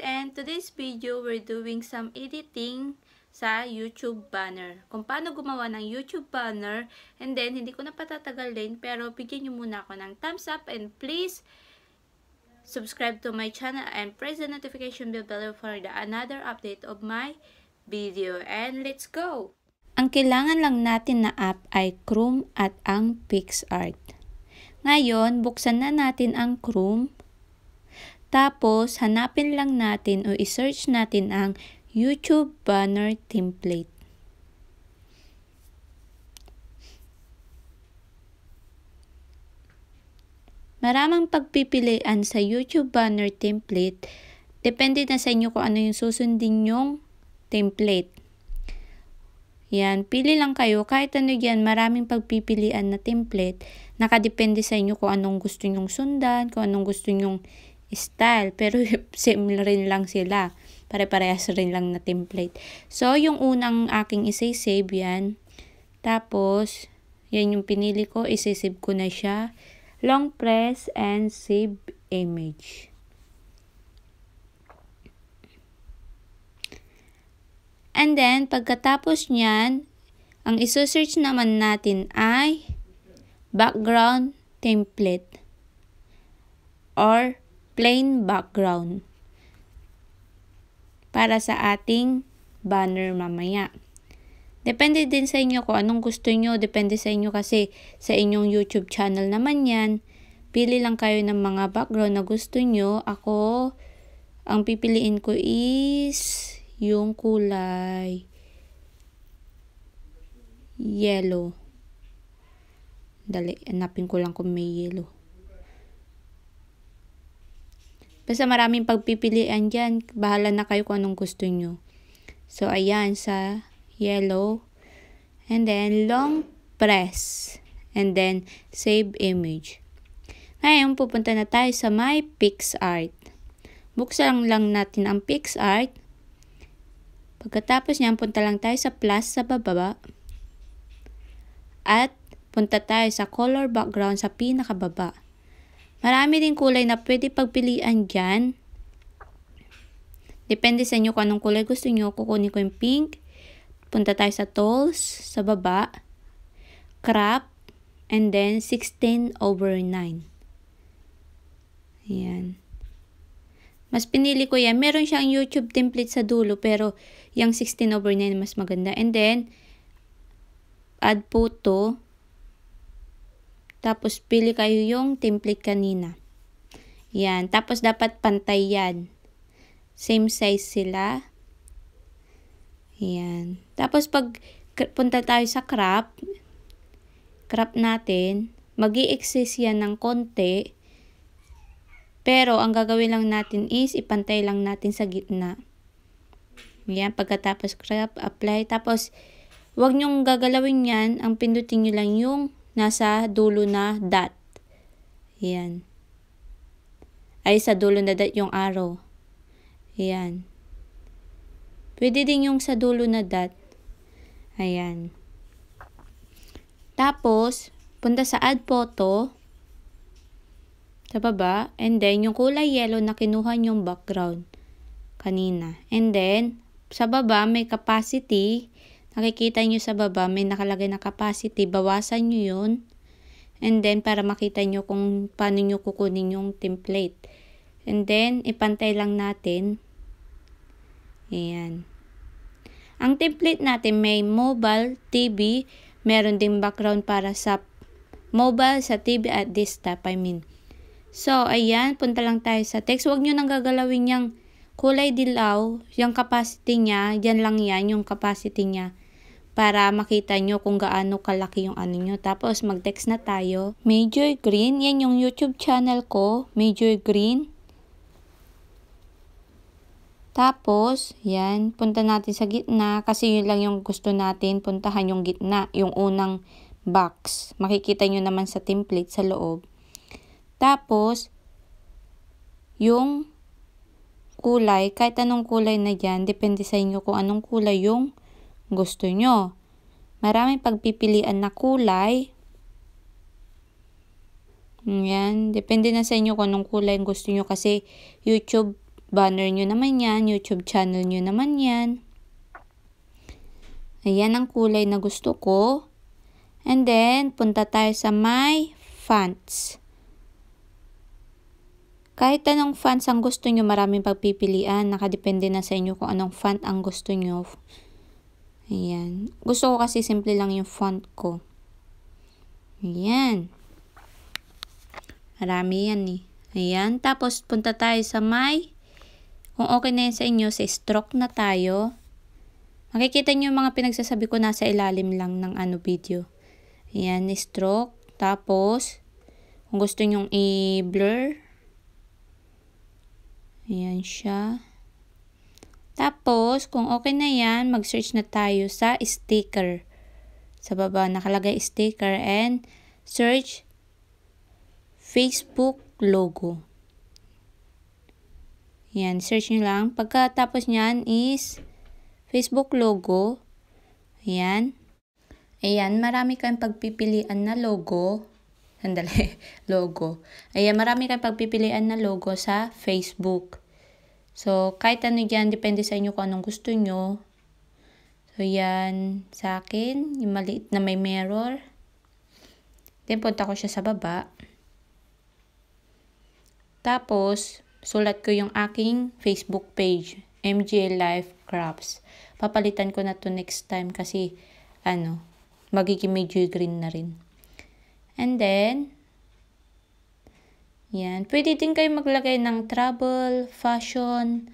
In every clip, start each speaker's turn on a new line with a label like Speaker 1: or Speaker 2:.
Speaker 1: And today's video, we're doing some editing sa YouTube banner. Kung paano gumawa ng YouTube banner. And then, hindi ko na patatagalin, pero bigyan nyo muna ako ng thumbs up. And please, subscribe to my channel and press the notification bell below for the another update of my video. And let's go! Ang kailangan lang natin na app ay Chrome at ang PixArt. Ngayon, buksan na natin ang Chrome tapos, hanapin lang natin o isearch natin ang YouTube banner template. Maramang pagpipilian sa YouTube banner template. Depende na sa inyo kung ano yung susundin yung template. Yan, pili lang kayo. Kahit ano yan, maraming pagpipilian na template. Nakadepende sa inyo kung anong gusto nyong sundan, kung anong gusto nyong style. Pero similar rin lang sila. Pare-parehas rin lang na template. So, yung unang aking isa-save yan. Tapos, yan yung pinili ko. Isa-save ko na siya. Long press and save image. And then, pagkatapos niyan, ang iso-search naman natin ay background template or plain background para sa ating banner mamaya. Depende din sa inyo kung anong gusto nyo. Depende sa inyo kasi sa inyong YouTube channel naman yan. Pili lang kayo ng mga background na gusto nyo. Ako, ang pipiliin ko is yung kulay yellow. Dali, hanapin ko lang kung may yellow. Basta maraming pagpipilian dyan. Bahala na kayo kung anong gusto nyo. So, ayan sa yellow. And then, long press. And then, save image. Ngayon, pupunta na tayo sa my PixArt. Buksan lang natin ang PixArt. Pagkatapos niyan, punta lang tayo sa plus sa baba. At punta tayo sa color background sa pinakababa. Marami din kulay na pwede pagpilian dyan. Depende sa inyo kung anong kulay gusto nyo. Kukunin ko yung pink. Punta tayo sa tools, sa baba. Crop. And then 16 over 9. Ayan. Mas pinili ko yan. Meron siyang YouTube template sa dulo pero yung 16 over 9 mas maganda. And then, add photo. Tapos, pili kayo yung template kanina. Yan. Tapos, dapat pantay yan. Same size sila. Yan. Tapos, pag punta tayo sa crop, crop natin, mag exist yan ng konti. Pero, ang gagawin lang natin is, ipantay lang natin sa gitna. Yan. Pagkatapos crop, apply. Tapos, wag nyong gagalawin yan. Ang pindutin nyo lang yung nasa dulo na dot. Ayan. Ay, sa dulo na dot yung arrow. Ayan. Pwede din yung sa dulo na dot. Ayan. Tapos, punta sa add photo. Sa baba. And then, yung kulay yellow na kinuha yung background. Kanina. And then, sa baba, may capacity. Nakikita nyo sa baba, may nakalagay na capacity. Bawasan nyo yun. And then, para makita nyo kung paano nyo kukunin yung template. And then, ipantay lang natin. Ayan. Ang template natin may mobile, TV, meron ding background para sa mobile, sa TV at desktop, I mean. So, ayan, punta lang tayo sa text. Huwag nyo nang gagalawin yung kulay dilaw, yung capacity niya, yan lang yan, yung capacity niya para makita nyo kung gaano kalaki yung ano nyo. Tapos, mag-text na tayo. Major Green, yan yung YouTube channel ko. Major Green. Tapos, yan, punta natin sa gitna kasi yun lang yung gusto natin, puntahan yung gitna, yung unang box. Makikita nyo naman sa template sa loob. Tapos, yung kulay, kahit anong kulay na dyan, depende sa inyo kung anong kulay yung gusto nyo. Maraming pagpipilian na kulay. Yan. Depende na sa inyo kung anong kulay gusto nyo kasi YouTube banner nyo naman yan, YouTube channel nyo naman yan. Ayan ang kulay na gusto ko. And then, punta tayo sa my fonts. Kahit anong fonts ang gusto nyo, maraming pagpipilian. Nakadepende na sa inyo kung anong font ang gusto nyo. Ayan. Gusto ko kasi simple lang yung font ko. Ayan. Marami yan eh. Ayan. Tapos, punta tayo sa my. Kung okay na yan sa inyo, sa stroke na tayo. Makikita nyo yung mga pinagsasabi ko nasa ilalim lang ng ano video. Ayan, stroke. Tapos, kung gusto nyong i-blur, Ayan siya. Tapos, kung okay na yan, mag-search na tayo sa sticker. Sa baba, nakalagay sticker and search Facebook logo. Yan, search nyo lang. Pagkatapos nyan is Facebook logo. Ayan. Ayan, marami kayong pagpipilian na logo. Sandali, logo. Ayan, marami kayong pagpipilian na logo sa Facebook. So, kahit ano dyan, depende sa inyo kung anong gusto nyo. So, yan sa akin, yung maliit na may mirror. Then, punta ko siya sa baba. Tapos, sulat ko yung aking Facebook page, MJ Life Crafts. Papalitan ko na to next time kasi, ano, magiging medyo green na rin. And then, yan. Pwede din kayo maglagay ng travel, fashion,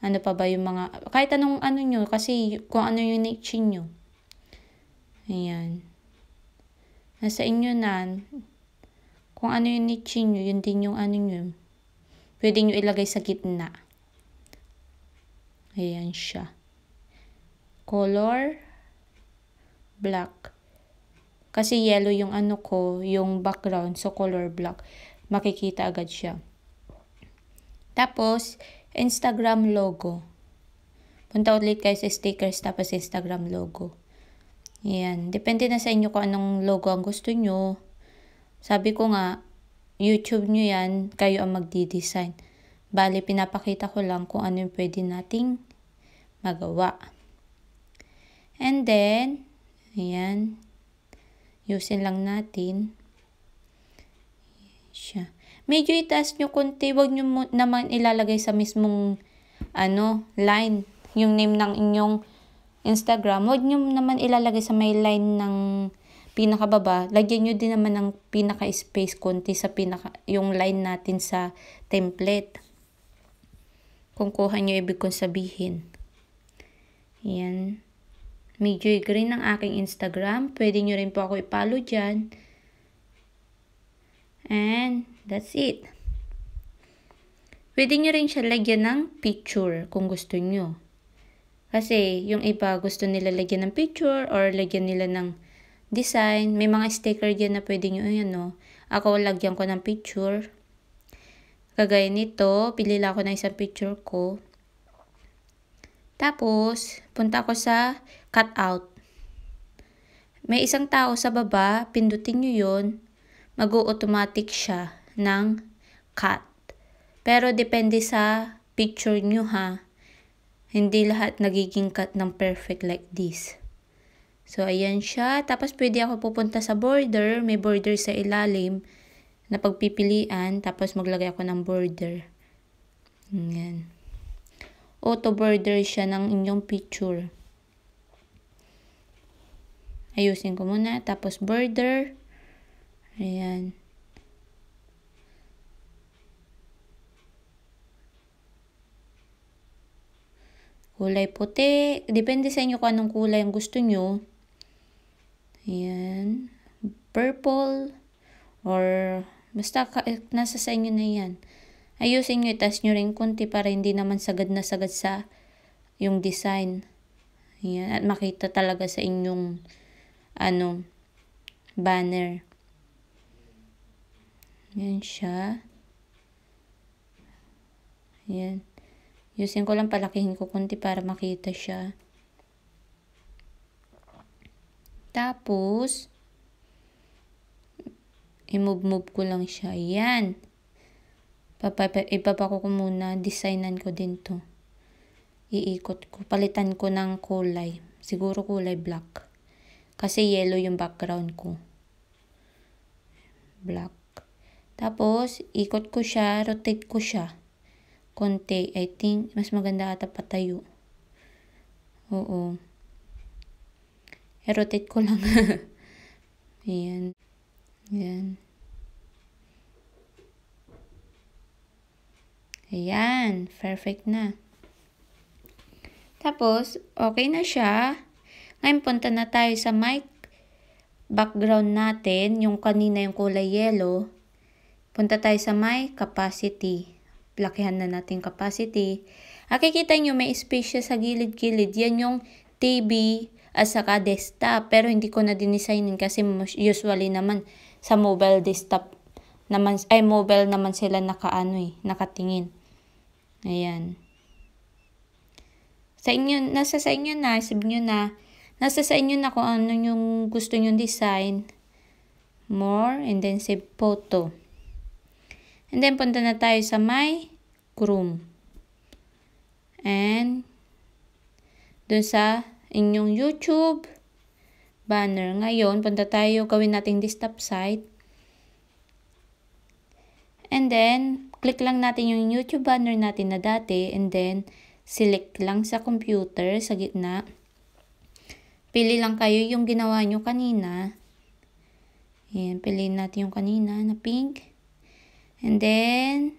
Speaker 1: ano pa ba yung mga, kahit anong ano nyo, kasi kung ano yung niche nyo. Ayan. Nasa inyo na, kung ano yung niche nyo, yun din yung ano nyo. Pwede nyo ilagay sa gitna. Ayan siya. Color, black. Kasi yellow yung ano ko, yung background, so color black. Makikita agad siya. Tapos, Instagram logo. Punta ulit kayo sa stickers tapos Instagram logo. Yan. Depende na sa inyo kung anong logo ang gusto nyo. Sabi ko nga, YouTube nyo yan, kayo ang magdi-design. Bali, pinapakita ko lang kung ano yung pwede nating magawa. And then, ayan, Yusin lang natin. Siya. Medyo itaas nyo konti. Huwag nyo naman ilalagay sa mismong ano, line. Yung name ng inyong Instagram. Huwag nyo naman ilalagay sa may line ng pinakababa. Lagyan nyo din naman ng pinaka-space konti sa pinaka, yung line natin sa template. Kung kuha nyo ibig kong sabihin. Yan medyo green ang aking Instagram. Pwede nyo rin po ako i-follow dyan. And that's it. Pwede nyo rin siya lagyan ng picture kung gusto nyo. Kasi yung iba gusto nila lagyan ng picture or lagyan nila ng design. May mga sticker dyan na pwede nyo, ayan no. Ako lagyan ko ng picture. Kagaya nito, pili lang ako ng isang picture ko. Tapos, punta ako sa cutout. May isang tao sa baba, pindutin nyo yun, mag-automatic siya ng cut. Pero depende sa picture nyo ha. Hindi lahat nagiging cut ng perfect like this. So, ayan siya. Tapos, pwede ako pupunta sa border. May border sa ilalim na pagpipilian. Tapos, maglagay ako ng border. Ayan auto border siya ng inyong picture. Ayusin ko muna. Tapos border. Ayan. Kulay puti. Depende sa inyo kung anong kulay ang gusto nyo. Ayan. Purple. Or basta nasa sa inyo na yan. Ayusin nyo, itas nyo rin kunti para hindi naman sagad na sagad sa yung design. Ayan. At makita talaga sa inyong ano, banner. Yan siya. Ayan. Yusin ko lang palakihin ko kunti para makita siya. Tapos, i-move-move ko lang siya. Papa, ibaba ko muna, designan ko din to. Iikot ko, palitan ko ng kulay. Siguro kulay black. Kasi yellow yung background ko. Black. Tapos, ikot ko siya, rotate ko siya. Konti. I think, mas maganda ata patayo. Oo. I-rotate ko lang. Ayan. Ayan. Ayan. Perfect na. Tapos, okay na siya. Ngayon, punta na tayo sa mic background natin. Yung kanina yung kulay yellow. Punta tayo sa my capacity. Lakihan na natin capacity. Nakikita nyo may space siya sa gilid-gilid. Yan yung TV at saka desktop. Pero hindi ko na dinesignin kasi usually naman sa mobile desktop naman, ay mobile naman sila nakaano eh, nakatingin. Ayan. Sa inyo, nasa sa inyo na, sabi nyo na, nasa sa inyo na kung ano yung gusto nyo design. More, and then save photo. And then, punta na tayo sa my room. And, dun sa inyong YouTube banner. Ngayon, punta tayo, gawin natin desktop site. And then, click lang natin yung YouTube banner natin na dati. And then, select lang sa computer sa gitna. Pili lang kayo yung ginawa nyo kanina. Ayan, piliin natin yung kanina na pink. And then,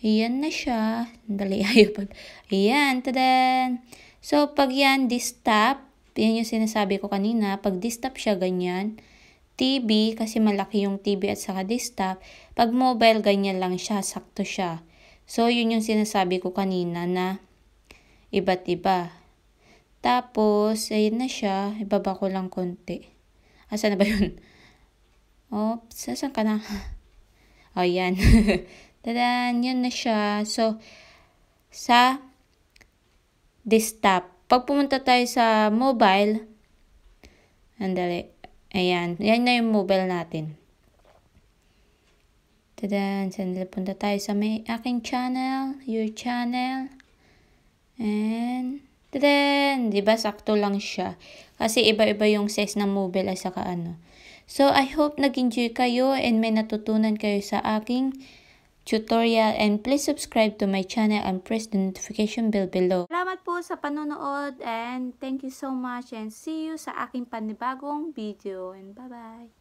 Speaker 1: ayan na siya. Dali, ayaw pa. Ayan, tadan. So, pag yan, desktop, yan yung sinasabi ko kanina, pag desktop siya, ganyan. TV, kasi malaki yung TV at saka desktop. Pag mobile, ganyan lang siya, sakto siya. So, yun yung sinasabi ko kanina na iba't iba. Tapos, ayun na siya. Ibaba ko lang konti. Asa na ba yun? Oops, saan ka na? O, oh, yan. Tadan, yan na siya. So, sa desktop. Pag pumunta tayo sa mobile, andali, ayan, yan na yung mobile natin. Tadan, sandali punta tayo sa may aking channel, your channel. And, tadan, di ba sakto lang siya. Kasi iba-iba yung size ng mobile at saka ano. So, I hope nag-enjoy kayo and may natutunan kayo sa aking tutorial and please subscribe to my channel and press the notification bell below. Salamat po sa panonood and thank you so much and see you sa aking panibagong video and bye-bye!